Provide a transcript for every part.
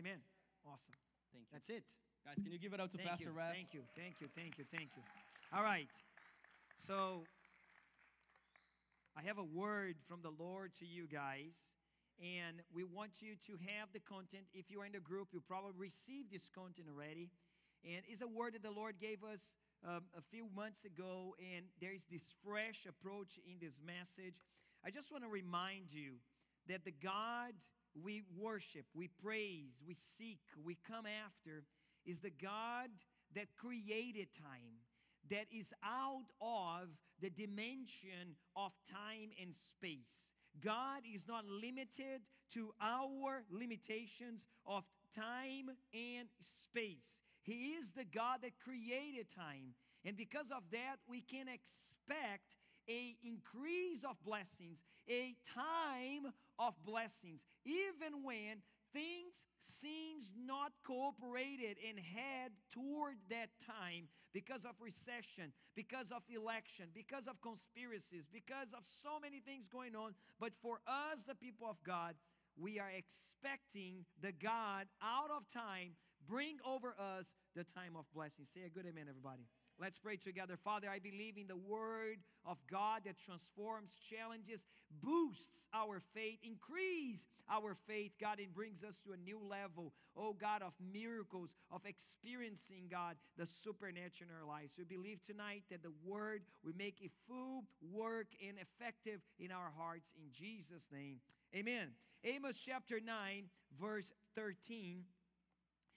Amen. Awesome. Thank you. That's it. Guys, can you give it up to Thank Pastor. Rev? Thank you. Thank you. Thank you. Thank you. All right. So I have a word from the Lord to you guys. And we want you to have the content. If you are in the group, you probably received this content already. And it's a word that the Lord gave us um, a few months ago. And there is this fresh approach in this message. I just want to remind you that the God we worship, we praise, we seek, we come after is the God that created time, that is out of the dimension of time and space. God is not limited to our limitations of time and space. He is the God that created time. And because of that, we can expect a increase of blessings, a time of blessings, even when things seems not cooperated and head toward that time because of recession because of election because of conspiracies because of so many things going on. But for us the people of god we are expecting the god out of time bring over us the time of blessing. Say a good amen everybody Let's pray together. Father, I believe in the word of God that transforms, challenges, boosts our faith, increase our faith, God, and brings us to a new level, oh God, of miracles, of experiencing, God, the supernatural in our lives. We believe tonight that the word will make it full work and effective in our hearts in Jesus' name. Amen. Amos chapter 9, verse 13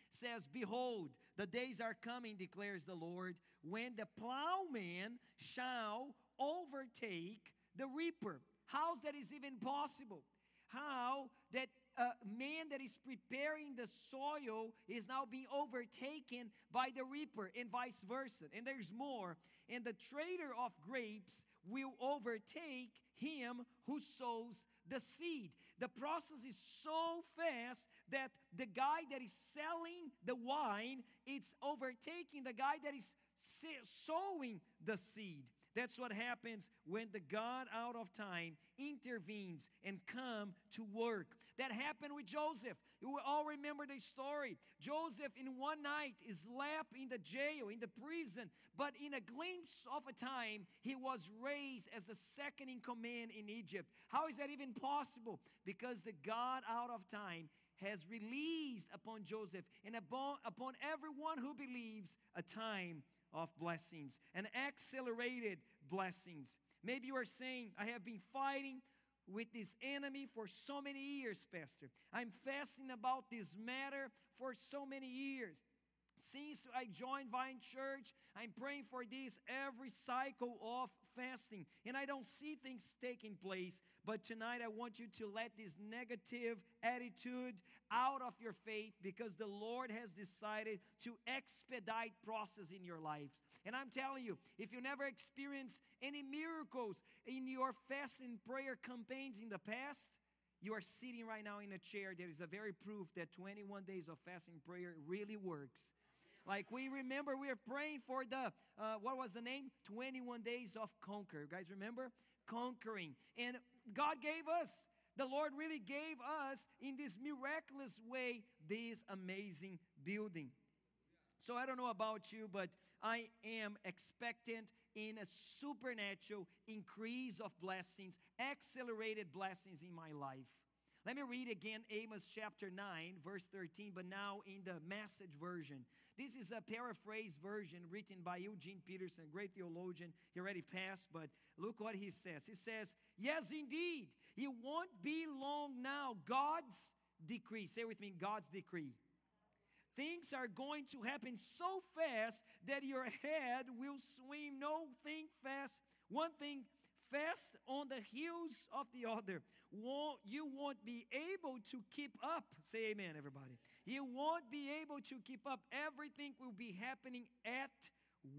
says, Behold, the days are coming, declares the Lord, when the plowman shall overtake the reaper. How's that is even possible? How that a man that is preparing the soil is now being overtaken by the reaper, and vice versa. And there's more. And the trader of grapes will overtake him who sows the seed. The process is so fast that the guy that is selling the wine, it's overtaking the guy that is sowing the seed. That's what happens when the God out of time intervenes and come to work. That happened with Joseph. You all remember the story. Joseph in one night is slept in the jail, in the prison, but in a glimpse of a time, he was raised as the second in command in Egypt. How is that even possible? Because the God out of time has released upon Joseph and upon, upon everyone who believes a time of blessings and accelerated blessings. Maybe you are saying, I have been fighting with this enemy for so many years, Pastor. I'm fasting about this matter for so many years. Since I joined Vine Church, I'm praying for this every cycle of fasting, and I don't see things taking place. But tonight, I want you to let this negative attitude out of your faith because the Lord has decided to expedite process in your lives. And I'm telling you, if you never experienced any miracles in your fasting prayer campaigns in the past, you are sitting right now in a chair that is a very proof that 21 days of fasting prayer really works like we remember, we are praying for the, uh, what was the name? 21 days of conquer. You guys remember? Conquering. And God gave us, the Lord really gave us in this miraculous way this amazing building. So I don't know about you, but I am expectant in a supernatural increase of blessings, accelerated blessings in my life. Let me read again Amos chapter 9, verse 13, but now in the message version. This is a paraphrase version written by Eugene Peterson, great theologian. He already passed, but look what he says. He says, Yes, indeed, it won't be long now. God's decree. Say with me, God's decree. Things are going to happen so fast that your head will swim. No, thing fast. One thing fast on the heels of the other. Won't, you won't be able to keep up. Say amen, everybody. You won't be able to keep up. Everything will be happening at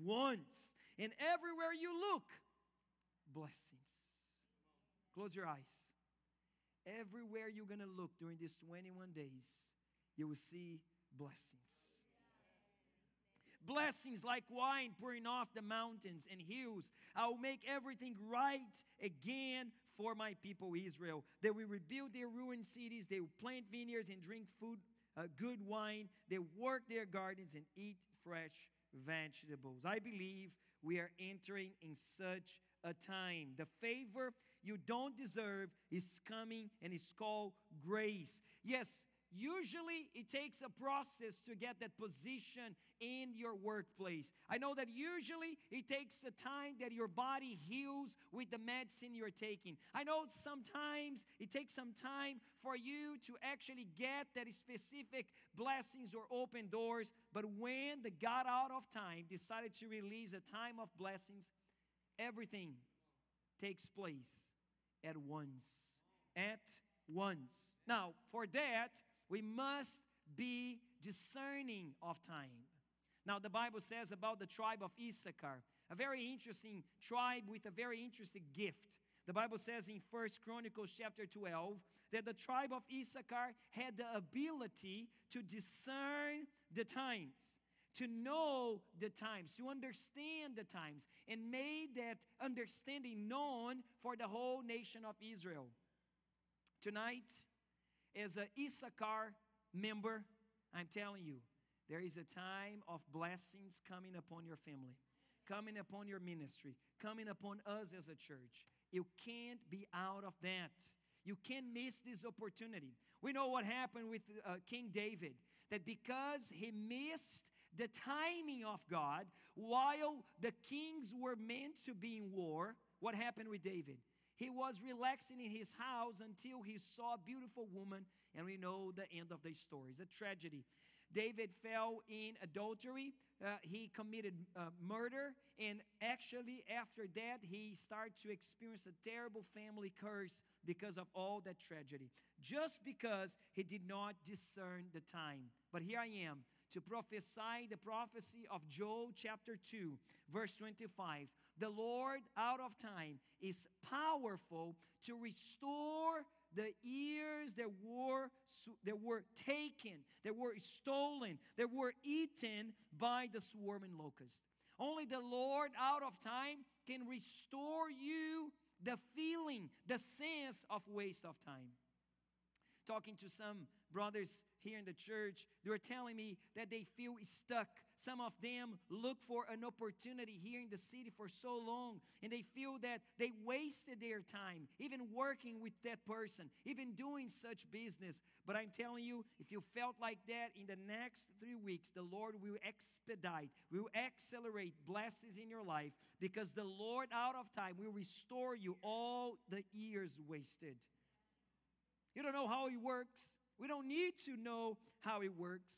once. And everywhere you look, blessings. Close your eyes. Everywhere you're going to look during these 21 days, you will see blessings blessings like wine pouring off the mountains and hills. I will make everything right again for my people Israel. They will rebuild their ruined cities, they will plant vineyards and drink food uh, good wine, they work their gardens, and eat fresh vegetables. I believe we are entering in such a time. The favor you don't deserve is coming, and it's called grace. Yes, Usually, it takes a process to get that position in your workplace. I know that usually it takes a time that your body heals with the medicine you're taking. I know sometimes it takes some time for you to actually get that specific blessings or open doors. But when the God out of time decided to release a time of blessings, everything takes place at once. At once. Now, for that, we must be discerning of time. Now, the Bible says about the tribe of Issachar, a very interesting tribe with a very interesting gift. The Bible says in First Chronicles chapter 12 that the tribe of Issachar had the ability to discern the times, to know the times, to understand the times, and made that understanding known for the whole nation of Israel. Tonight, as an Issachar member, I'm telling you, there is a time of blessings coming upon your family, coming upon your ministry, coming upon us as a church. You can't be out of that. You can't miss this opportunity. We know what happened with uh, King David, that because he missed the timing of God, while the kings were meant to be in war, what happened with David? He was relaxing in his house until he saw a beautiful woman, and we know the end of the story. It's a tragedy. David fell in adultery. Uh, he committed uh, murder. And actually, after that, he started to experience a terrible family curse because of all that tragedy. Just because he did not discern the time. But here I am to prophesy the prophecy of Joel chapter 2, verse 25 the Lord out of time is powerful to restore the ears that were, that were taken, that were stolen, that were eaten by the swarming locust. Only the Lord out of time can restore you the feeling, the sense of waste of time. Talking to some brothers here in the church, they were telling me that they feel stuck. Some of them look for an opportunity here in the city for so long, and they feel that they wasted their time, even working with that person, even doing such business. But I'm telling you, if you felt like that in the next three weeks, the Lord will expedite, will accelerate blessings in your life because the Lord out of time will restore you all the years wasted. You don't know how He works. We don't need to know how it works,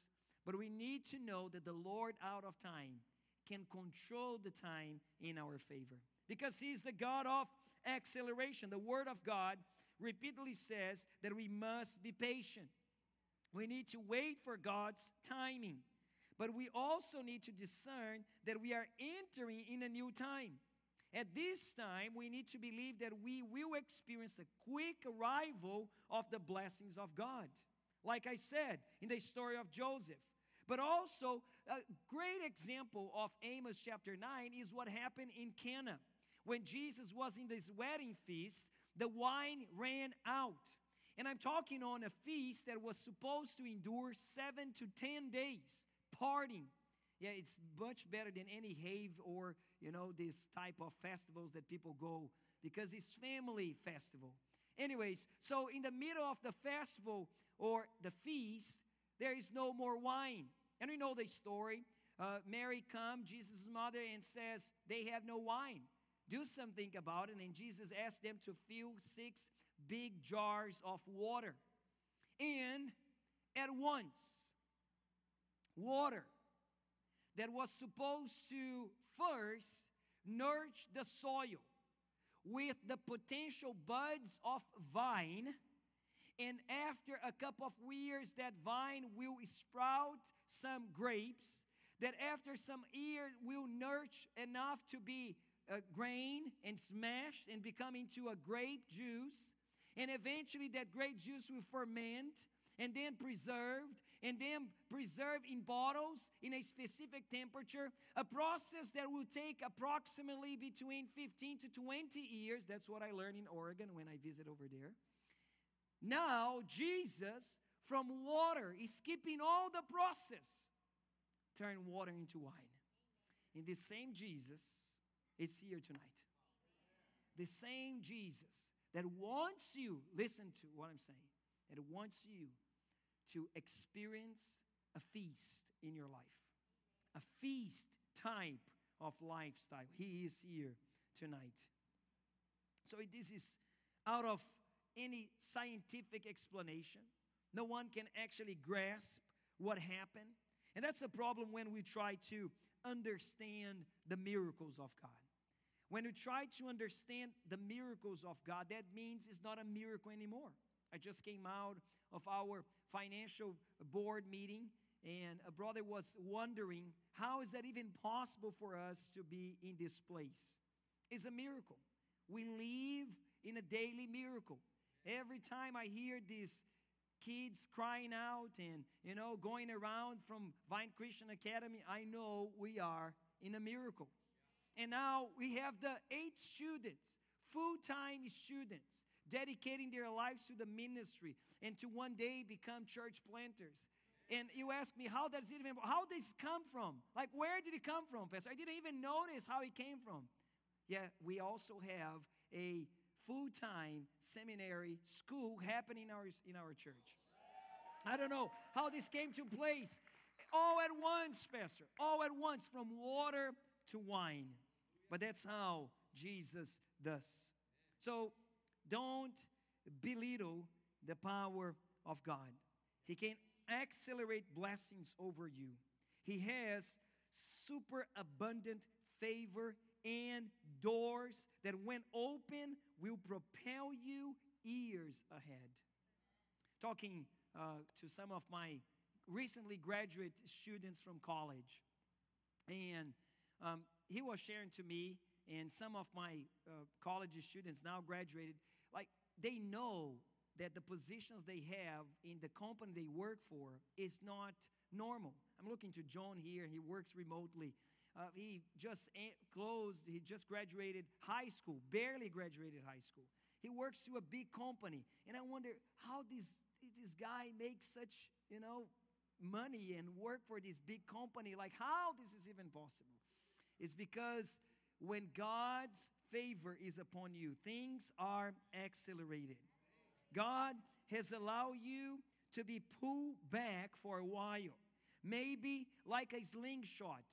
but we need to know that the Lord out of time can control the time in our favor because He's the God of acceleration. The Word of God repeatedly says that we must be patient. We need to wait for God's timing, but we also need to discern that we are entering in a new time. At this time, we need to believe that we will experience a quick arrival of the blessings of God. Like I said in the story of Joseph. But also, a great example of Amos chapter 9 is what happened in Cana. When Jesus was in this wedding feast, the wine ran out. And I'm talking on a feast that was supposed to endure seven to ten days, partying. Yeah, it's much better than any have or, you know, this type of festivals that people go because it's family festival. Anyways, so in the middle of the festival or the feast, there is no more wine. And we know the story. Uh, Mary come, Jesus' mother, and says they have no wine. Do something about it. And Jesus asked them to fill six big jars of water. And at once, water that was supposed to first nourish the soil with the potential buds of vine. And after a couple of years, that vine will sprout some grapes. That after some years will nourish enough to be uh, grain and smashed and become into a grape juice. And eventually, that grape juice will ferment and then preserved and then preserved in bottles in a specific temperature, a process that will take approximately between 15 to 20 years. That's what I learned in Oregon when I visit over there. Now, Jesus from water, is skipping all the process, turn water into wine. And the same Jesus is here tonight. The same Jesus that wants you, listen to what I'm saying, that wants you to experience a feast in your life, a feast type of lifestyle. He is here tonight. So, this is out of any scientific explanation. No one can actually grasp what happened. And that's the problem when we try to understand the miracles of God. When we try to understand the miracles of God, that means it's not a miracle anymore. I just came out of our financial board meeting, and a brother was wondering how is that even possible for us to be in this place? It's a miracle. We live in a daily miracle. Every time I hear these kids crying out and you know going around from Vine Christian Academy, I know we are in a miracle. And now we have the eight students, full-time students, dedicating their lives to the ministry and to one day become church planters. And you ask me, how does it even, how does it come from? Like, where did it come from, Pastor? I didn't even notice how it came from. Yeah, we also have a full-time seminary school happening in our, in our church. I don't know how this came to place. All at once, Pastor. All at once, from water to wine. But that's how Jesus does. So don't belittle the power of God. He can accelerate blessings over you. He has super abundant favor and doors that, when open, will propel you years ahead. Talking uh, to some of my recently graduate students from college, and um, he was sharing to me, and some of my uh, college students now graduated, like they know that the positions they have in the company they work for is not normal. I'm looking to John here, he works remotely. Uh, he just closed, he just graduated high school, barely graduated high school. He works to a big company. And I wonder how this, this guy makes such, you know, money and work for this big company. Like, how this is even possible? It's because when God's favor is upon you, things are accelerated. God has allowed you to be pulled back for a while. Maybe like a slingshot,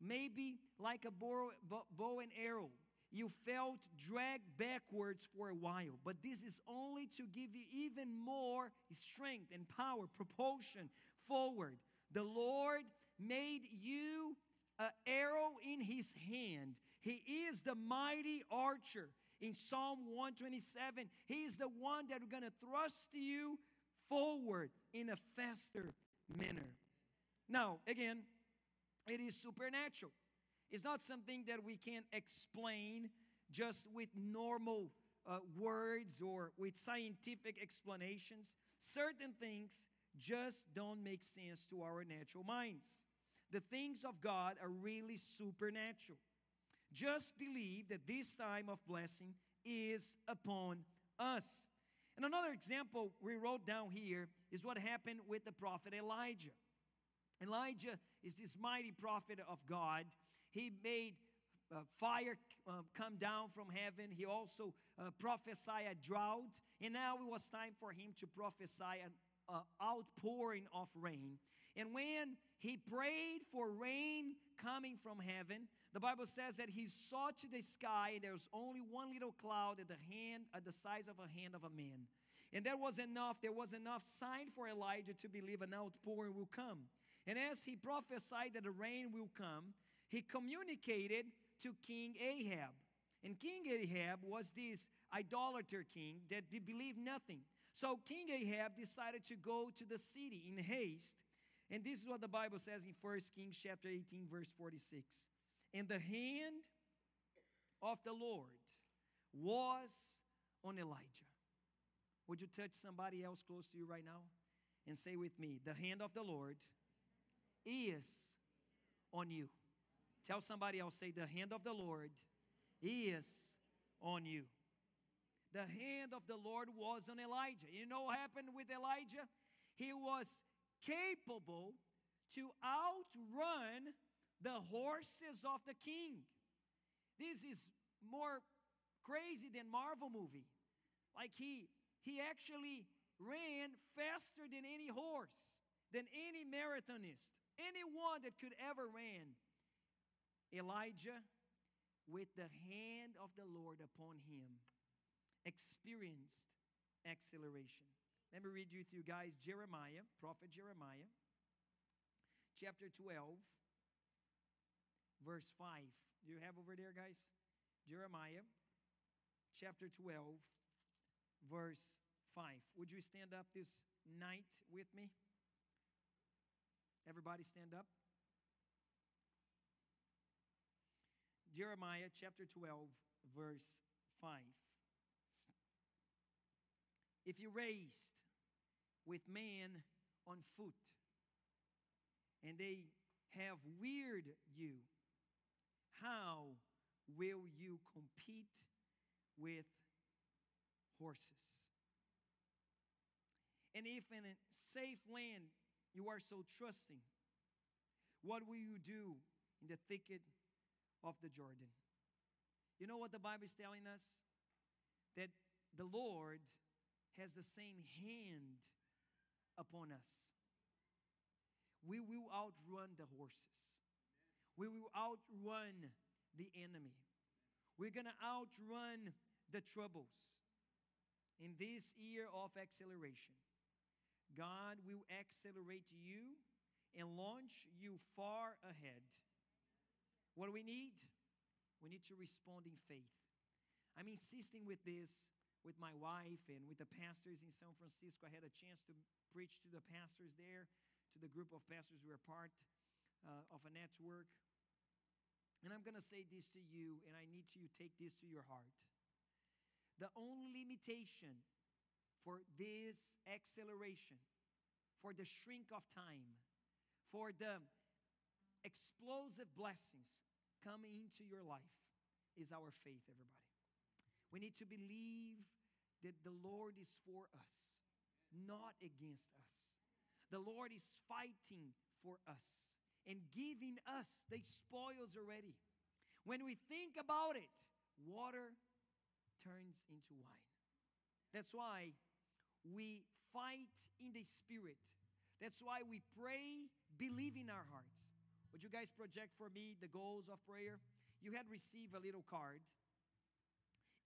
maybe like a bow, and arrow. You felt dragged backwards for a while, but this is only to give you even more strength and power, propulsion forward. The Lord made you an arrow in his hand. He is the mighty archer. In Psalm 127, he is the one that is going to thrust you forward in a faster manner. Now, again, it is supernatural. It's not something that we can explain just with normal uh, words or with scientific explanations. Certain things just don't make sense to our natural minds. The things of God are really supernatural. Just believe that this time of blessing is upon us. And another example we wrote down here is what happened with the prophet Elijah. Elijah is this mighty prophet of God. He made uh, fire uh, come down from heaven. He also uh, prophesied a drought. And now it was time for him to prophesy an uh, outpouring of rain. And when he prayed for rain coming from heaven, the Bible says that he saw to the sky and there was only one little cloud at the hand at the size of a hand of a man. And that was enough. There was enough sign for Elijah to believe an outpouring will come. And as he prophesied that the rain will come, he communicated to King Ahab. And King Ahab was this idolater king that believed nothing. So King Ahab decided to go to the city in haste. And this is what the Bible says in 1 Kings chapter 18 verse 46. And the hand of the Lord was on Elijah. Would you touch somebody else close to you right now and say with me, the hand of the Lord is on you. Tell somebody else, say, the hand of the Lord is on you. The hand of the Lord was on Elijah. You know what happened with Elijah? He was capable to outrun the horses of the king. This is more crazy than Marvel movie. Like he he actually ran faster than any horse, than any marathonist, anyone that could ever ran. Elijah, with the hand of the Lord upon him, experienced acceleration. Let me read you through, guys, Jeremiah, prophet Jeremiah, chapter 12, verse 5. Do you have over there, guys? Jeremiah, chapter 12, verse 5. Would you stand up this night with me? Everybody stand up. Jeremiah chapter 12, verse 5. If you raised with man on foot, and they have weird you, how will you compete with horses? And if in a safe land you are so trusting, what will you do in the thicket of the Jordan? You know what the Bible is telling us? That the Lord has the same hand upon us. We will outrun the horses. We will outrun the enemy. We're going to outrun the troubles. In this year of acceleration, God will accelerate you and launch you far ahead. What do we need? We need to respond in faith. I'm insisting with this with my wife and with the pastors in San Francisco. I had a chance to preach to the pastors there, to the group of pastors who are part uh, of a network. And I'm going to say this to you, and I need you to take this to your heart. The only limitation for this acceleration, for the shrink of time, for the explosive blessings coming into your life is our faith, everybody. We need to believe that the Lord is for us, not against us. The Lord is fighting for us and giving us the spoils already. When we think about it, water turns into wine. That's why we fight in the spirit. That's why we pray, believe in our hearts. Would you guys project for me the goals of prayer? You had received a little card.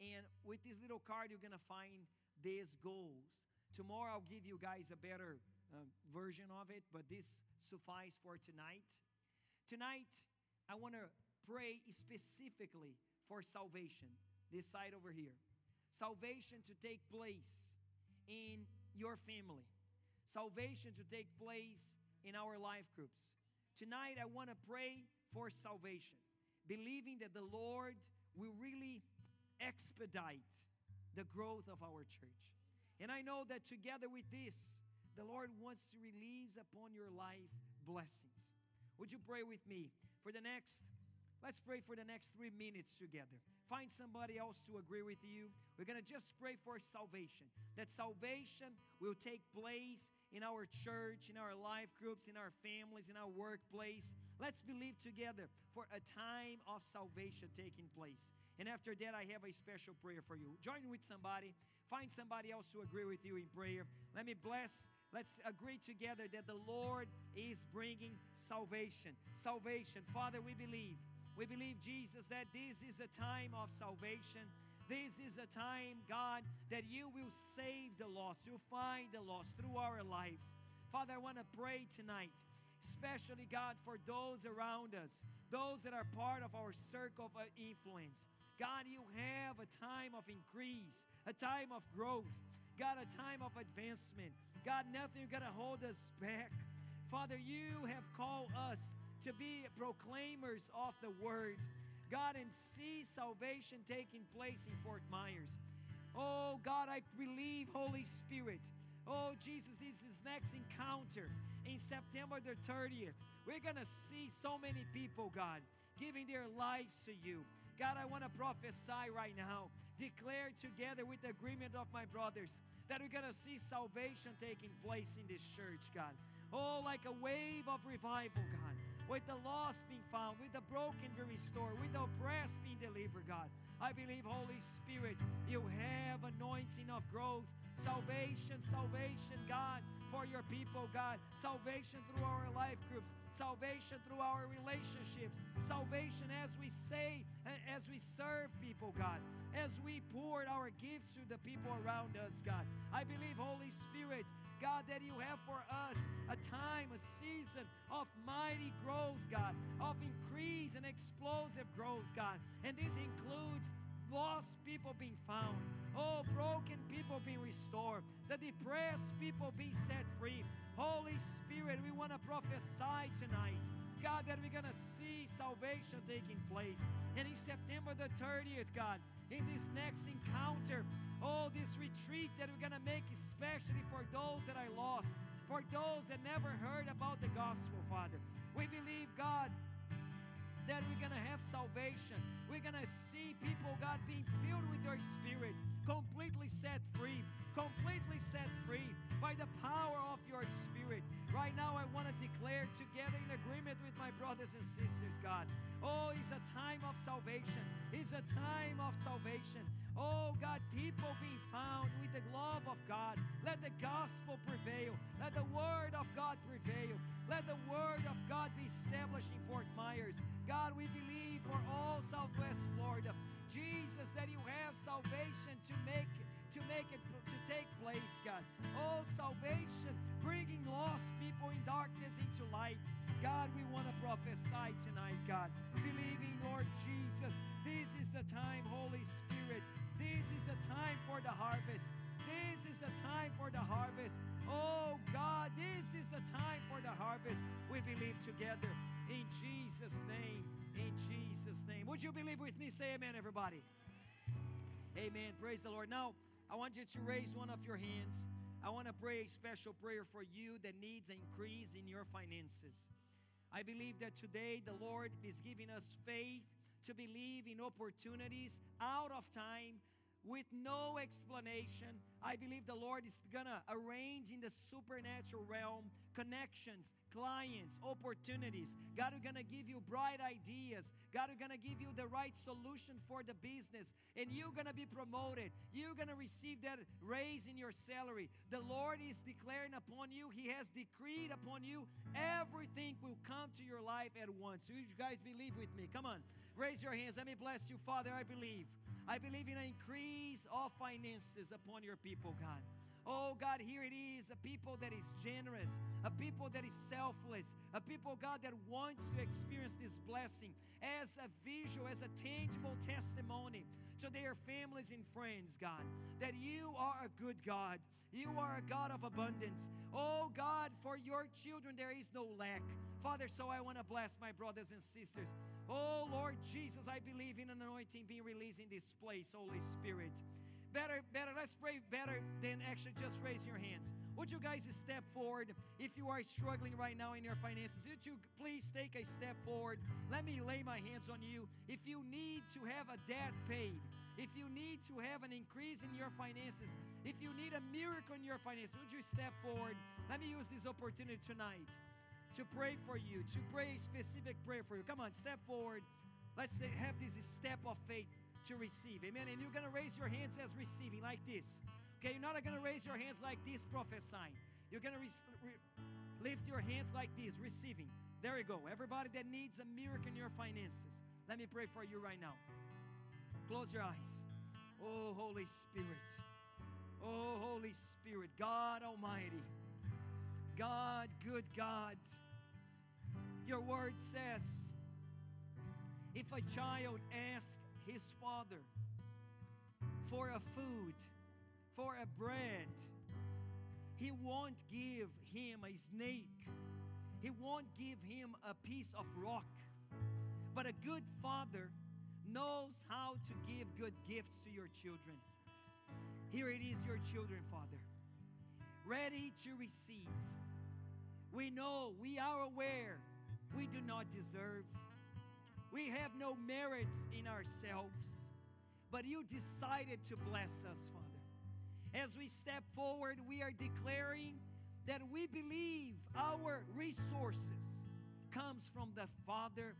And with this little card, you're going to find these goals. Tomorrow, I'll give you guys a better uh, version of it, but this suffice for tonight. Tonight, I want to pray specifically for salvation, this side over here. Salvation to take place in your family, salvation to take place in our life groups. Tonight, I want to pray for salvation, believing that the Lord will really expedite the growth of our church. And I know that together with this, the Lord wants to release upon your life blessings. Would you pray with me for the next? Let's pray for the next three minutes together. Find somebody else to agree with you. We're going to just pray for salvation. That salvation will take place in our church, in our life groups, in our families, in our workplace. Let's believe together for a time of salvation taking place. And after that, I have a special prayer for you. Join with somebody. Find somebody else to agree with you in prayer. Let me bless Let's agree together that the Lord is bringing salvation. Salvation. Father, we believe. We believe, Jesus, that this is a time of salvation. This is a time, God, that you will save the lost. You'll find the lost through our lives. Father, I want to pray tonight, especially, God, for those around us, those that are part of our circle of influence. God, you have a time of increase, a time of growth, God, a time of advancement. God, nothing going to hold us back. Father, you have called us to be proclaimers of the word. God, and see salvation taking place in Fort Myers. Oh, God, I believe, Holy Spirit. Oh, Jesus, this is next encounter in September the 30th. We're going to see so many people, God, giving their lives to you. God, I want to prophesy right now, declare together with the agreement of my brothers that we're going to see salvation taking place in this church, God. Oh, like a wave of revival, God. With the lost being found, with the broken being restored, with the oppressed being delivered, God. I believe, Holy Spirit, you have anointing of growth, salvation, salvation, God, for your people, God. Salvation through our life groups, salvation through our relationships, salvation as we say, as we serve people, God, as we pour our gifts to the people around us, God. I believe, Holy Spirit, God, that you have for us a time, a season of mighty growth, God, of increase and explosive growth, God. And this includes lost people being found, oh, broken people being restored, the depressed people being set free. Holy Spirit, we want to prophesy tonight. God, that we're going to see salvation taking place. And in September the 30th, God, in this next encounter, Oh, this retreat that we're going to make, especially for those that are lost, for those that never heard about the gospel, Father. We believe, God, that we're going to have salvation. We're going to see people, God, being filled with your spirit, completely set free, completely set free by the power of your spirit. Right now, I want to declare together in agreement with my brothers and sisters, God. Oh, it's a time of salvation. It's a time of salvation. Oh God, people be found with the love of God. Let the gospel prevail. Let the word of God prevail. Let the word of God be established in Fort Myers. God, we believe for all Southwest Florida, Jesus, that you have salvation to make to make it to take place, God. Oh, salvation, bringing lost people in darkness into light. God, we want to prophesy tonight, God. Believing, Lord Jesus, this is the time, Holy Spirit, this is the time for the harvest. This is the time for the harvest. Oh God, this is the time for the harvest. We believe together in Jesus' name. In Jesus' name. Would you believe with me? Say amen, everybody. Amen. Praise the Lord. Now, I want you to raise one of your hands. I want to pray a special prayer for you that needs an increase in your finances. I believe that today the Lord is giving us faith to believe in opportunities out of time with no explanation. I believe the Lord is to arrange in the supernatural realm connections, clients, opportunities. God is to give you bright ideas. God is to give you the right solution for the business. And you're to be promoted. You're to receive that raise in your salary. The Lord is declaring upon you, He has decreed upon you, everything will come to your life at once. You guys believe with me? Come on. Raise your hands. Let me bless you, Father. I believe. I believe in an increase of finances upon your people, God. Oh God, here it is a people that is generous, a people that is selfless, a people, God, that wants to experience this blessing as a visual, as a tangible testimony to their families and friends, God, that you are a good God. You are a God of abundance. Oh God, for your children there is no lack. Father, so I want to bless my brothers and sisters. Oh Lord Jesus, I believe in an anointing being released in this place, Holy Spirit. Better, better, let's pray better than actually just raise your hands. Would you guys step forward if you are struggling right now in your finances? Would you please take a step forward? Let me lay my hands on you. If you need to have a debt paid, if you need to have an increase in your finances, if you need a miracle in your finances, would you step forward? Let me use this opportunity tonight to pray for you, to pray a specific prayer for you. Come on, step forward. Let's have this step of faith to receive. Amen. And you're going to raise your hands as receiving, like this. Okay, you're not going to raise your hands like this, prophesying. You're going to lift your hands like this, receiving. There you go. Everybody that needs a miracle in your finances, let me pray for you right now. Close your eyes. Oh, Holy Spirit. Oh, Holy Spirit. God Almighty. God, good God. Your word says, if a child asks his father for a food, for a bread, he won't give him a snake. He won't give him a piece of rock. But a good father knows how to give good gifts to your children. Here it is, your children, Father, ready to receive. We know, we are aware, we do not deserve. We have no merits in ourselves, but you decided to bless us, Father. As we step forward, we are declaring that we believe our resources comes from the Father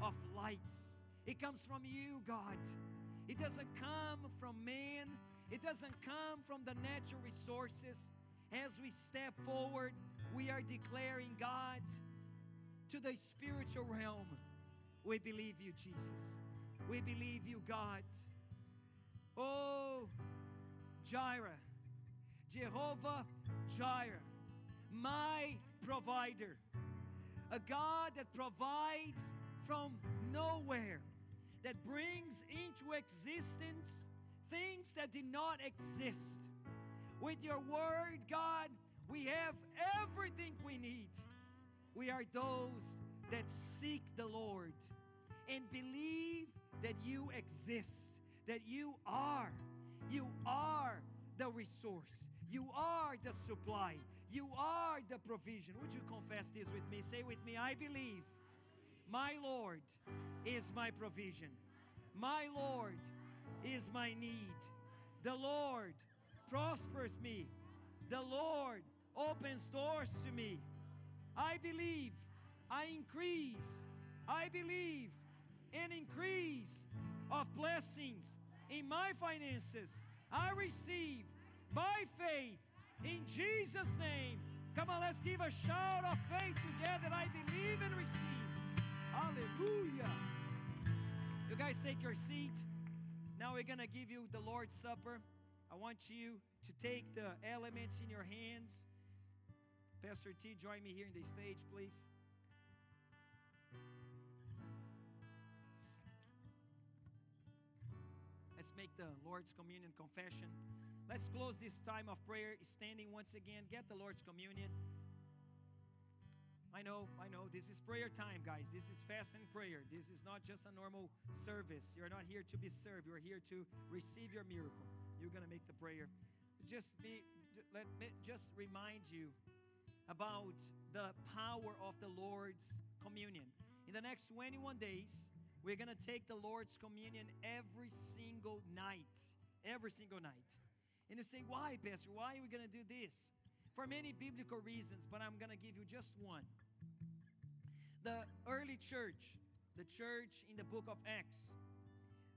of lights. It comes from you, God. It doesn't come from man. It doesn't come from the natural resources. As we step forward, we are declaring, God, to the spiritual realm, we believe you, Jesus. We believe you, God. Oh, Jireh, Jehovah Jireh, my provider, a God that provides from nowhere, that brings into existence things that did not exist. With your word, God, we have everything we need. We are those that seek the Lord and believe that you exist, that you are. You are the resource. You are the supply. You are the provision. Would you confess this with me? Say with me, I believe my Lord is my provision. My Lord is my need. The Lord prospers me. The Lord opens doors to me. I believe, I increase, I believe an increase of blessings in my finances. I receive by faith in Jesus' name. Come on, let's give a shout of faith together. I believe and receive. Hallelujah. You guys take your seat. Now we're going to give you the Lord's Supper. I want you to take the elements in your hands. Pastor T, join me here in the stage, please. Let's make the Lord's Communion confession. Let's close this time of prayer standing once again. Get the Lord's Communion. I know, I know, this is prayer time, guys. This is fasting prayer. This is not just a normal service. You're not here to be served, you're here to receive your miracle. You're going to make the prayer. Just be, let me just remind you about the power of the Lord's communion. In the next 21 days, we're going to take the Lord's communion every single night. Every single night. And you say, why, Pastor? Why are we going to do this? For many biblical reasons, but I'm going to give you just one. The early church, the church in the book of Acts,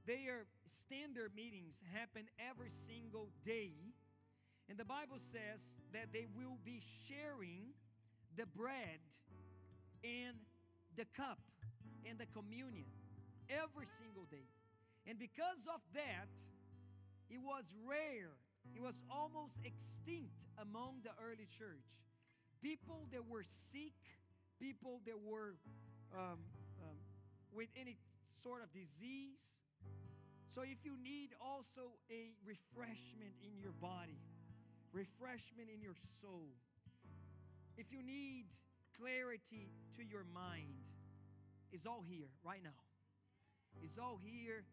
their standard meetings happen every single day. And the Bible says that they will be sharing the bread and the cup and the communion every single day. And because of that, it was rare it was almost extinct among the early church. People that were sick, people that were um, um, with any sort of disease. So, if you need also a refreshment in your body, refreshment in your soul, if you need clarity to your mind, it's all here right now. It's all here